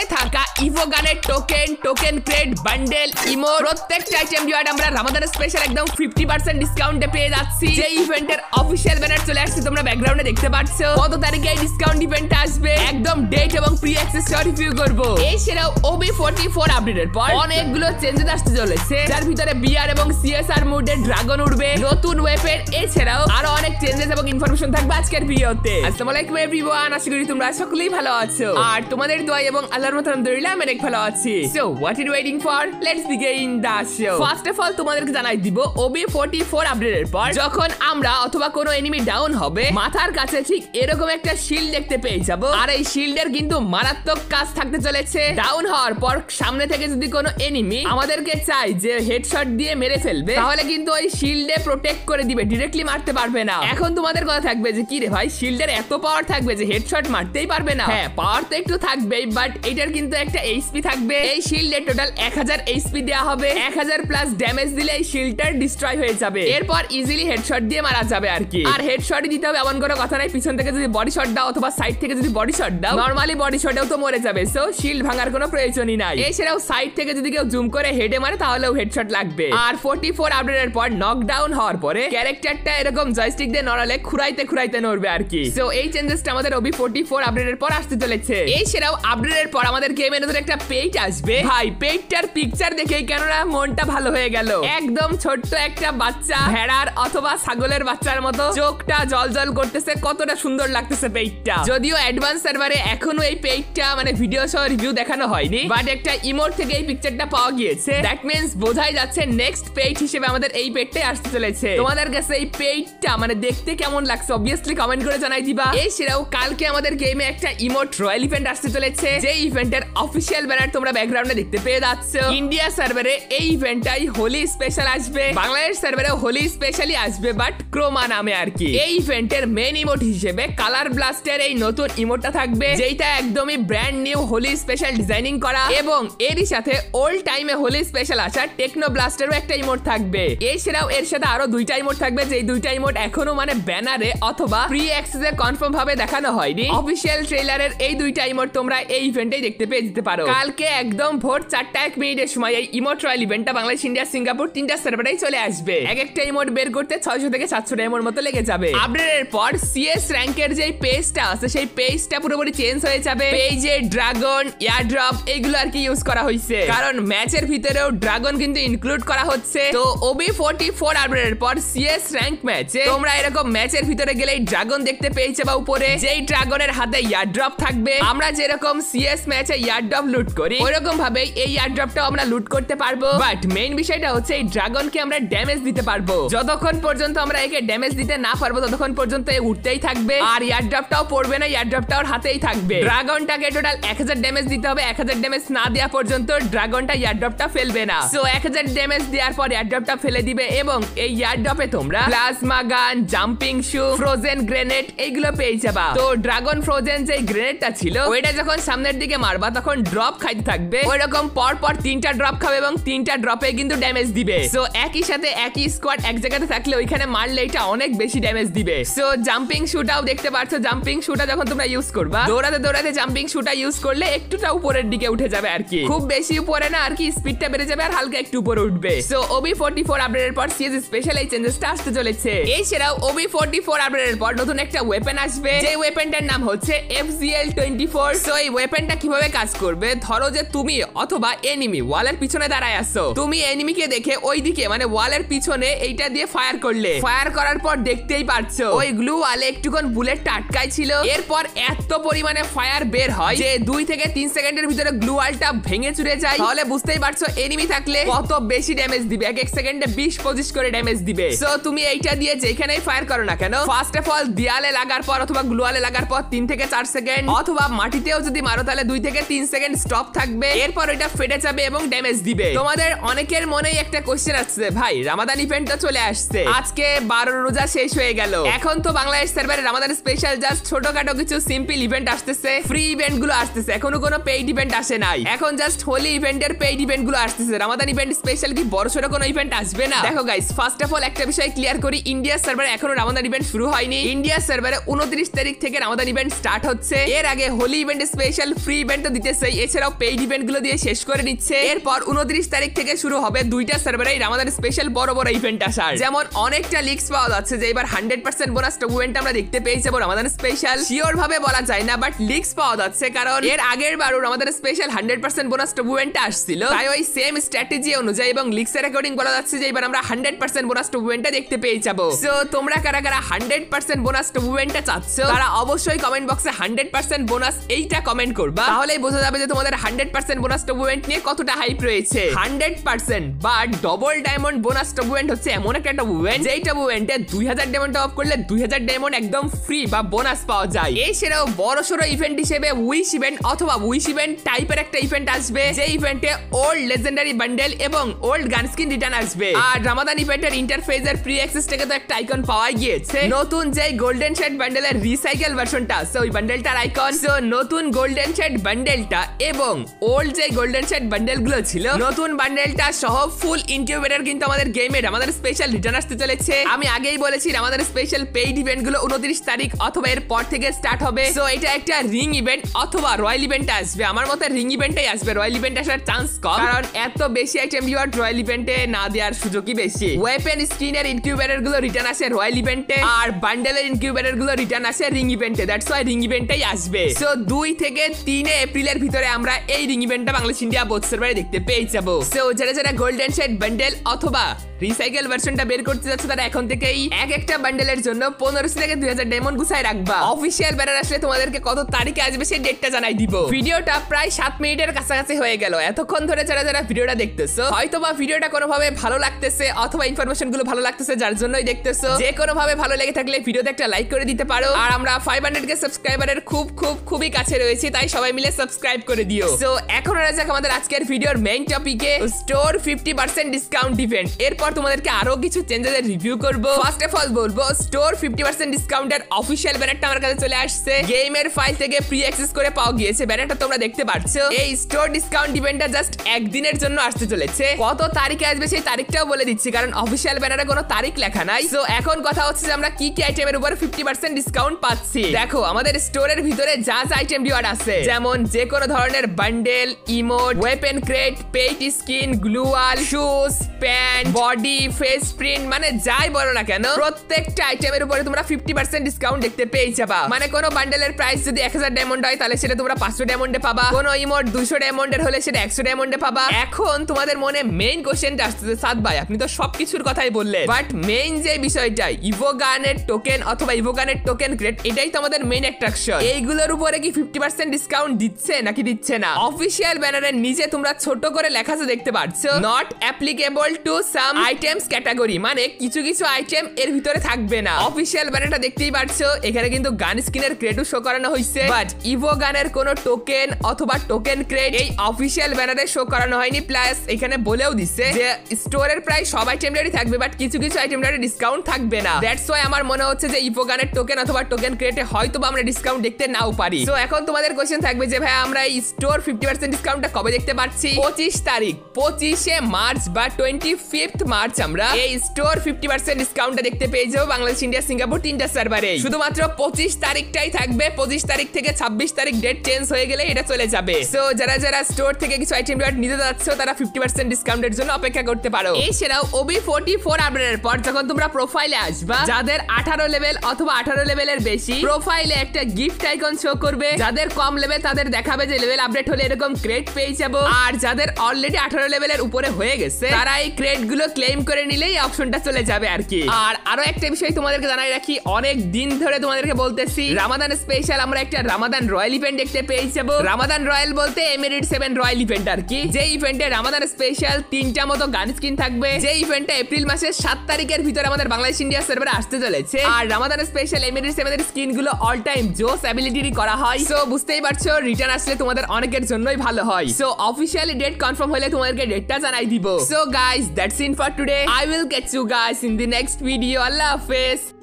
ঘরে থাকা ইভো গানের token token crate bundle emote প্রত্যেকটা আইটেম রিওয়ার্ড আমরা রামাদানের স্পেশাল একদম ফিফটি পার্সেন্ট ডিসকাউন্টে পেয়ে যাচ্ছি। যে ইভেন্টের অফিসিয়াল ব্যানার চলে আসছে, তোমরা ব্যাকগ্রাউন্ডে দেখতে পাচ্ছ। কত তারিখে এই ডিসকাউন্ট ইভেন্ট আসবে? একদম ডেট এবং প্রি অ্যাক্সেস রিভিউ করব। সেরাও ওবি ফোর্টি ফোর আপডেটের পর অনেকগুলো চেঞ্জেস আসতে চলেছে। যার ভিতরে বিআর এবং সিএসআর মুডে ড্রাগন উঠবে নতুন ওয়েপের এছাড়াও আরও অনেক চেঞ্জেস এবং ইনফরমেশন থাকবে আজকের ভিডিওতে আসসালামু আলাইকুম এভরিওয়ান আশা করি তোমরা সকলেই ভালো আছো। আর তোমাদের দোয়া এবং আল্লাহর মতো আলহামদুলিল্লাহ অনেক ভালো আছি so what is waiting for let's begin the show first of all তোমাদেরকে জানাই দিব ওবি 44 আপডেটের পর, যখন আমরা অথবা কোনো এনিমি ডাউন হবে, মাথার কাছে ঠিক এরকম একটা শিল্ড দেখতে পেয়ে যাব। আর এই শিল্ডের কিন্তু মারাত্মক কাজ থাকতে চলেছে। ডাউন হওয়ার পর সামনে থেকে যদি কোনো এনিমি আমাদেরকে চাই যে হেডশট দিয়ে মেরে ফেলবে, তাহলে কিন্তু ওই শিল্ডে প্রোটেক্ট করে দিবে ডিরেক্টলি মারতে পারবে না। এখন তোমাদের কথা থাকবে যে কি রে ভাই শিল্ডের এত পাওয়ার থাকবে যে হেডশট মারতেই পারবে না? হ্যাঁ পাওয়ার তো একটু থাকবেই বাট এটার কিন্তু একটা এইচপি থাকবে। এই শিল্ডে টোটাল এক হাজার এইচপি দেওয়া হবে। এক হাজার প্লাস ড্যামেজ দিলে এই শিল্ডটার ডিস্ট্রয় হয়ে যাবে। এরপর ইজিলি হেডশট দিয়ে মারা যাবে আর কি। আর হেডশট দিতে হবে এমন কোনো কথা নাই। পিছন থেকে যদি বডি শট দাও অথবা সাইড থেকে যদি বডি শট দাও নর্মালি বডি শটেও তো মরে যাবে। সো শিল্ড ভাঙার কোনো প্রয়োজনই নাই। এছাড়াও সাইড থেকে যদি কেউ জুম করে হেডে মারে, তাহলেও হেডশট লাগবে। আর ফোর্টি ফোর আপডেটের পর নকডাউন হওয়ার পরে ক্যারেক্টারটা এরকম জয়স্টিক দিয়ে নড়ালে খুরাইতে খুরাইতে নড়বে আর কি। সো এই চেঞ্জেসটা আমাদের ওবি ফোর্টি ফোর আপডেটের পর আসতে চলেছে। এই সেরাও আপডেটের পর আমাদের গেমে নতুন একটা পেজ আসবে। ভাই পেজটার পিকচার দেখেই কেননা মনটা ভালো হয়ে গেল। একদম ছোট্ট একটা বাচ্চা, ভেড়ার অথবা ছাগলের বাচ্চার মতো। চোখটা জল জল করতেছে, কতটা সুন্দর লাগতেছে পেজটা যদিও অ্যাডভান্স সার্ভারে এখনও এই পেজটা মানে ভিডিও সহ রিভিউ দেখানো হয়নি। বাট একটা ইমোট থেকে এই পিকচারটা পাওয়া গিয়েছে। দ্যাট মিন্স বোঝাই যাচ্ছে নেক্সট পেজ হিসেবে আমাদের এই পেজটাই আসতে চলেছে। তোমাদের কাছে এই পেজটা মানে দেখতে কেমন লাগছে অবভিয়াসলি কমেন্ট করে জানাই দিবা। এই সেরাও কালকে আমাদের গেমে একটা ইমোট রয়্যাল ইভেন্ট আসতে চলেছে। যে ইভেন্টের অফিসিয়াল ব্যানার তোমরা ব্যাকগ্রাউন্ডে দেখতে পেয়ে যাচ্ছ। ইন্ডিয়া সার্ভারে এই ইভেন্টটাই হোলি স্পেশাল আসবে। বাংলাদেশ সার্ভারে হোলি স্পেশালি আসবে বাট ক্রোমা নামে আর কি। এই ইভেন্টের মেন ইমোট হিসেবে কালার ব্লাস্টের এই নতুন ইমোটটা থাকবে যেটা একদমই brand new Holi special designing করা। এবং এরই সাথে ওল্ড টাইমে হোলি স্পেশাল আসা টেকনো ব্লাস্টেরও একটা ইমোট থাকবে। এছাড়াও এর সাথে আরও দুইটা ইমোট থাকবে যে দুইটা ইমোট এখনও মানে ব্যানারে অথবা প্রি অ্যাক্সেসে কনফার্ম ভাবে দেখানো হয়নি। অফিসিয়াল ট্রেলারের এই দুইটা ইমোট তোমরা এই ইভেন্টেই দেখতে পেয়ে যেতে পারো। কালকে একদম ভোর চারটা এক মিনিটের সময় এই ইমোট রয়্যাল ইভেন্টটা বাংলাদেশ ইন্ডিয়া সিঙ্গাপুর তিনটা সার্ভারেই চলে আসবে। এক একটা ইমোট বের করতে ছয়শো থেকে সাতশো টাইমের মতো লেগে যাবে। আপডেটের পর সিএস র্যাঙ্কের যে পেজটা আছে সেই পেজটা পুরোপুরি চেঞ্জ হয়ে যাবে। পেজে ড্রাগন এয়ারড্রপ এগুলো আর কি ইউজ করা হয়েছে কারণ ম্যাচের ভিতরেও ড্রাগন কিন্তু ইনক্লুড করা হচ্ছে। তো ওবি ফোর্টি ফোর আপডেটের পর সিএস র্যাঙ্ক ম্যাচে তোমরা এরকম ম্যাচের ভিতরে গেলে ড্রাগন দেখতে পেয়েছে বা উপরে। যেই ড্রাগনের হাতে ইয়ারড্রপ থাকবে আমরা যেরকম সিএস ম্যাচে ইয়ারড্রপ লুট করি। ওইরকম ভাবে এই ইয়ারড্রপটাও আমরা লুট করতে পারব। বাট মেইন বিষয়টা হচ্ছে এই ড্রাগনকে আমরা ড্যামেজ দিতে পারব। যতক্ষণ পর্যন্ত আমরা একে ড্যামেজ দিতে না পারব, ততক্ষণ পর্যন্ত এ উঠতেই থাকবে। আর ইয়ারড্রপটাও পড়বে না ইয়ারড্রপটা ওর হাতেই থাকবে। ড্রাগনটাকে টোটাল এক হাজার ড্যামেজ দিতে হবে, এক হাজার ড্যামেজ না দেওয়া পর্যন্ত ড্রাগনটা ইয়ারড্রপটা ফেলবে না। সো এক হাজার ড্যামেজ দেওয়ার পর ইয়ারড্রপটা ফেলে দিবে এবং এই ইয়ারড্রপে তোমরা প্লাজমা গান জাম্পিং শু ফ্রোজেন গ্রেনেড এইগুলো পেয়ে যাবা। তো ড্রাগন ফ্রোজেন যে গ্রেনেডটা ছিল, ওইটা যখন সামনের দিকে মারবা, তখন ড্রপ খাইতে থাকবে। ওই রকম পর পর তিনটা ড্রপ খাবে এবং তিনটা ড্রপে কিন্তু ড্যামেজ দিবে। সো একই সাথে একই স্কোয়াড এক জায়গাতে থাকলে ওইখানে মারলে এটা অনেক বেশি ড্যামেজ দিবে। সো জাম্পিং শুটাও দেখতে পাচ্ছ জাম্পিং শুটা যখন তোমরা ইউজ করবা, দৌড়াতে দৌড়াতে জাম্পিং শুটা ইউজ করলে একটুটা উপরের দিকে উঠে যাবে আর কি। খুব বেশি উপরে না, আর কি স্পিডটা বেড়ে যাবে আর হালকা একটু উপরে উঠবে। সো ওবি ফোর্টি ফোর আপডেটের পর সিএস স্পেশাল এই চেঞ্জেসটা আসতে চলেছে। এছাড়াও ওবি ফোর্টি ফোর আপডেটের পর নতুন একটা ওয়েপেন আসবে। যে ওয়েপেনটার নাম হচ্ছে F FGL twenty four so এই ওয়েপেনটা কীভাবে কাজ করবে? ধরো যে তুমি অথবা এনিমি ওয়ালের পিছনে দাঁড়ায় আসছো তুমি এনিমিকে দেখে ওই দিকে মানে ওয়ালের পিছনে এইটা দিয়ে ফায়ার করলে। ফায়ার করার পর দেখতেই পারছ, ওই গ্লু ওয়ালে একটুক্ষণ বুলেট আটকাই ছিল এরপর এত পরিমাণে ফায়ার বের হয় যে দুই থেকে তিন সেকেন্ডের ভিতরে গ্লু ওয়ালটা ভেঙে চুরে যায়। তাহলে বুঝতেই পারছ এনিমি থাকলে কত বেশি ড্যামেজ দিবে। এক এক সেকেন্ডে বিশ পঁচিশ করে ড্যামেজ দিবে। সো তুমি এইটা দিয়ে যেখানেই ফায়ার করো না কেন ফার্স্ট অফ অল দেয়ালে লাগার পর অথবা গ্লুয়ালে লাগার পর তিন থেকে চার সেকেন্ড, অথবা মাটিতেও যদি মারো, তাহলে দুই থেকে তিন সেকেন্ড স্টপ থাকবে। এরপর এটা ফেটে যাবে এবং ড্যামেজ দিবে। তোমাদের অনেকের মনেই একটা কোশ্চেন আসছে, ভাই, রামাদান ইভেন্ট তো চলে আসছে। আজকে বারো রোজা শেষ হয়ে গেল। এখন তো বাংলাদেশ সার্ভারে রামাদান স্পেশাল জাস্ট ছোটখাটো কিছু সিম্পল ইভেন্ট আসতেছে। ফ্রি ইভেন্টগুলো আসতেছে। এখনও কোনো পেইড ইভেন্ট আসে নাই। এখন জাস্ট হোলি ইভেন্টের পেইড ইভেন্টগুলো আসতেছে। রামাদান ইভেন্ট স্পেশাল কি বড় ছোট কোনো ইভেন্ট আসবে না? দেখো গাইস ফার্স্ট অফ অল একটা বিষয় ক্লিয়ার করি। ইন্ডিয়া সার্ভারে এখনও রামাদান ইভেন্ট শুরু হয়নি। ইন্ডিয়া সার্ভারে উনত্রিশ তারিখ থেকে রামাদান ইভেন্ট স্টার্ট হচ্ছে। এর আগে Holi event special free event তো দিতেছে এছাড়াও পেইড ইভেন্টগুলো দিয়ে শেষ করে দিচ্ছে এরপর উনত্রিশ তারিখ থেকে শুরু হবে দুইটা সার্ভারে আমাদের স্পেশাল বড় বড় ইভেন্ট আসার। যেমন অনেকটা লিক্স পাওয়া যাচ্ছে যে এবার হান্ড্রেড পার্সেন্ট বোনাস ইভেন্ট আমরা দেখতে পেয়ে যাব আমাদের স্পেশাল শিওর ভাবে বলা যায় না বাট লিক্স পাওয়া যাচ্ছে কারণ এর আগের বারও আমাদের স্পেশাল হান্ড্রেড পার্সেন্ট বোনাস ইভেন্টটা আসছিল। তাই ওই সেম স্ট্র্যাটেজি অনুযায়ী এবং লিক্সের অ্যাকর্ডিং বলা যাচ্ছে যে এবার আমরা হান্ড্রেড পার্সেন্ট বোনাস ইভেন্টটা দেখতে পেয়ে যাব। সো তোমরা কারা কারা হান্ড্রেড পার্সেন্ট বোনাস ইভেন্টটা চাচ্ছ, তারা অবশ্যই কমেন্ট বক্সে হান্ড্রেড পার্সেন্ট বোনাস এইটা কমেন্ট করবা। তাহলেই বোঝা যাবে যে তোমাদের হান্ড্রেড পার্সেন্ট বোনাস ইভেন্ট নিয়ে কতটা হাইপ রয়েছে? হান্ড্রেড পার্সেন্ট বা ডবল ডায়মন্ড বোনাস ইভেন্ট হচ্ছে এমন একটা ইভেন্ট যেই ইভেন্টে দুই হাজার ডায়মন্ড অফ করলে দুই হাজার ডায়মন্ড একদম ফ্রি বা বোনাস পাওয়া যায়। এছাড়াও বড় সড়ো ইভেন্ট হিসেবে উইশ ইভেন্ট অথবা উইশ ইভেন্ট টাইপের একটা ইভেন্ট আসবে যে ইভেন্টে ওল্ড লেজেন্ডারি বান্ডেল এবং ওল্ড গান স্কিন রিটার্ন আসবে। আর রামাদান ইভেন্টের ইন্টারফেসের প্রি অ্যাক্সেস থেকে তো একটা আইকন পাওয়া গিয়েছে। নতুন যে গোল্ডেন শেড বান্ডেলের রিসাইকেল ভার্সনটা আছে ওই বান্ডেলটার আইকন সো নতুন গোল্ডেন শেড বান্ডেলটা এবং ওল্ড যে গোল্ডেন শেড বান্ডেলগুলো ছিল, নতুন বান্ডেলটা সহ ফুল ইনকিউবেটর কিন্তু আমাদের গেমের আমাদের স্পেশাল রিটার্ন আসতে চলেছে। আমি আগেই বলেছি আমাদের স্পেশাল পেইড ইভেন্টগুলো উনত্রিশ তারিখ অথবা এর পর থেকে স্টার্ট হবে। সো এটা একটা রিং ইভেন্ট অথবা রয়্যাল ইভেন্ট আসবে। আমার মতে রিং ইভেন্টটাই আসবে। রয়্যাল ইভেন্ট আসার চান্স কম। কারণ এত বেশি আইটেম রিওয়ার্ড রয়্যাল ইভেন্টে না দেওয়ার সুযোগই বেশি। ওয়েপেন স্ক্রিনের ইনকিউবেটরগুলো রিটার্ন আসে রয়্যাল ইভেন্টে আর বান্ডেলের ইনকিউবেটরগুলো রিটার্ন আসে রিং ইভেন্টে দ্যাটস ওয়াই রিং ইভেন্টটাই আসবে। সো দুই থেকে তিনে এপ্রিলের ভিতরে আমরা এই রিং ইভেন্টটা বাংলাদেশ ইন্ডিয়া বোথসের বাড়ি দেখতে পেয়ে যাব সো যারা যারা গোল্ডেন শেড বান্ডেল অথবা রিসাইকেল ভার্সনটা বের করতে যাচ্ছে, তারা এখন থেকেই এক একটা বান্ডেলের জন্য পনেরোশো থেকে দুই হাজার ডায়মন্ড গুছাই রাখবা। অফিসিয়াল ব্যানার আসলে তোমাদেরকে কত তারিখে আসবে সেই ডেটটা জানাই দিব। ভিডিওটা প্রায় সাত মিনিটের কাছাকাছি হয়ে গেল। এতক্ষণ ধরে যারা যারা ভিডিওটা দেখতেছো হয়তো বা ভিডিওটা কোনোভাবে ভালো লাগতেছে অথবা ইনফরমেশনগুলো ভালো লাগতেছে, যার জন্যই দেখতেছো। যে কোনো ভাবে ভালো লেগে থাকলে ভিডিওতে একটা লাইক করে দিতে পারো। আর আমরা ফাইভ হান্ড্রেড কে সাবস্ক্রাইবারের খুব খুব, খুবই কাছে রয়েছি, তাই সবাই মিলে সাবস্ক্রাইব করে দিও। তো এখন যাক আমাদের আজকের ভিডিওর মেইন টপিকে store fifty percent discount event এরপর তোমাদেরকে আরও কিছু চেঞ্জেসের রিভিউ করব। ফার্স্ট অফ অল বলব স্টোর ফিফটি পার্সেন্ট ডিসকাউন্টের অফিসিয়াল ব্যানারটা আমার কাছে চলে আসছে। গেমের ফাইল থেকে প্রি অ্যাক্সেস করে পাওয়া গিয়েছে ব্যানারটা তোমরা দেখতে পাচ্ছ। এই স্টোর ডিসকাউন্ট ইভেন্টটা জাস্ট একদিনের জন্য আসতে চলেছে। কত তারিখে আসবে সেই তারিখটাও বলে দিচ্ছি, কারণ অফিসিয়াল ব্যানারে কোনো তারিখ লেখা নাই। সো এখন কথা হচ্ছে যে আমরা কি কি আইটেমের উপর ফিফটি পার্সেন্ট ডিসকাউন্ট পাচ্ছি। দেখো, আমাদের স্টোরের ভিতরে যা যা আইটেম রিওয়ার্ড আছে, যেমন যে কোনো ধরনের bundle emote weapon crate paint skin gloo wall shoes pant body face print মানে যাই বলো না কেন, প্রত্যেকটা আইটেমের উপরে তোমরা ফিফটি পার্সেন্ট ডিসকাউন্ট দেখতে পেয়ে যাবা। মানে কোনো বান্ডেলের প্রাইস যদি এক হাজার ডায়মন্ড হয়, তাহলে সেটা তোমরা পাঁচশো ডায়মন্ডে পাবা। কোনো ইমোট দুশো ডায়মন্ডের হলে সেটা একশো ডায়মন্ডে পাবা। এখন তোমাদের মনে মেইন কোশ্চেনটা আসতেছে সাদ ভাই, আপনি তো সবকিছুর কথাই বললেন। বাট মেইন যে বিষয়টা ইভোগানের টোকেন অথবা ইভোগানের টোকেন গ্রেড এটাই তো আমাদের মেইন অ্যাট্রাকশন এইগুলোর উপরে কি ফিফটি পার্সেন্ট ডিসকাউন্ট দিচ্ছে নাকি দিচ্ছে না? অফিসিয়াল ব্যানারের নিচে তোমরা ছোট করে লেখা আছে দেখতে পাচ্ছ not applicable to some items category মানে কিছু কিছু আইটেম এর ভিতরে থাকবে না। অফিসিয়াল ব্যানারটা দেখতেই পাচ্ছ এখানে কিন্তু গান স্কিনের ক্রেডও শো করানো হয়েছে বাট ইভো গানের কোনো টোকেন অথবা টোকেন ক্রেড এই অফিসিয়াল ব্যানারে শো করানো হয়নি। প্লাস এখানে বলেও দিচ্ছে যে স্টোরের প্রায় সব আইটেমটারই থাকবে বাট কিছু কিছু আইটেম আইটেমটারে ডিসকাউন্ট থাকবে না। দ্যাটস ওয়াই আমার মনে হচ্ছে যে ইভো গানের টোকেন অথবা টোকেন ক্রেটে হয়তো বা আমরা ডিসকাউন্ট দেখতে নাও পারি। তো এখন তোমাদের কোশ্চেন থাকবে যে ভাই আমরা এই স্টোর ফিফটি পার্সেন্ট ডিসকাউন্টটা কবে দেখতে পাচ্ছি? পঁচিশ তারিখ, পঁচিশে মার্চ বা টোয়েন্টি ফিফথ মার্চ। আমরা এই স্টোর ফিফটি পার্সেন্ট ডিসকাউন্টটা দেখতে পেয়ে যাব বাংলাদেশ ইন্ডিয়া সিঙ্গাপুর তিনটা সার্ভারে শুধুমাত্র পঁচিশ তারিখটাই থাকবে। পঁচিশ তারিখ থেকে ছাব্বিশ তারিখ ডেট চেঞ্জ হয়ে গেলে এটা চলে যাবে। সো যারা যারা স্টোর থেকে কিছু আইটেম নিতে যাচ্ছ, তারা ফিফটি পার্সেন্ট ডিসকাউন্টের জন্য অপেক্ষা করতে পারো। সেরাও ওবি ফোর্টি ফোর আপডেটের পর যখন তোমরা প্রোফাইলে আসবা, যাদের আঠারো লেভেল অথবা আঠারো লেভেলের বেশি প্রোফাইলে একটা গিফট আইকন শো করবে। যাদের কম লেভেল তাদের দেখাবে যে লেভেল আপডেট হলে এরকম ক্রেড পেয়ে যাব। আর যাদের অলরেডি আঠারো লেভেলের উপরে হয়ে গেছে, তারা এই ক্রেডগুলো ক্লেম করে নিলেই অপশনটা চলে যাবে আর কি। আর আরও একটা বিষয় তোমাদেরকে জানাই রাখি, অনেক দিন ধরে তোমাদেরকে বলতেছি রামাদান স্পেশাল আমরা একটা রামাদান রয়্যাল ইভেন্ট দেখতে পেয়ে রামাদান রয়্যাল বলতে এমিরেট সেভেন রয়্যাল ইভেন্ট আর কি। যে ইভেন্টে রামাদান স্পেশাল তিনটা মতো গান স্কিন থাকবে, যে ইভেন্টটা এপ্রিল মাসের সাত তারিখের ভিতরে আমাদের বাংলাদেশ ইন্ডিয়া সার্ভারে আসতে চলেছে। আর রামাদান স্পেশাল এমিরেট সেভেন এর স্কিনগুলো অল টাইম জোস অ্যাবিলিটি করা হয়। সো বুঝতেই পারছ রিটার্ন আসলে তোমাদের অনেকের জন্যই ভালো হয়। সো অফিসিয়ালি ডেট কনফার্ম হলে তোমাদেরকে ডেটটা জানাই দিব। So guys that's in for today. I will catch you guys in the next video. Allah Hafiz.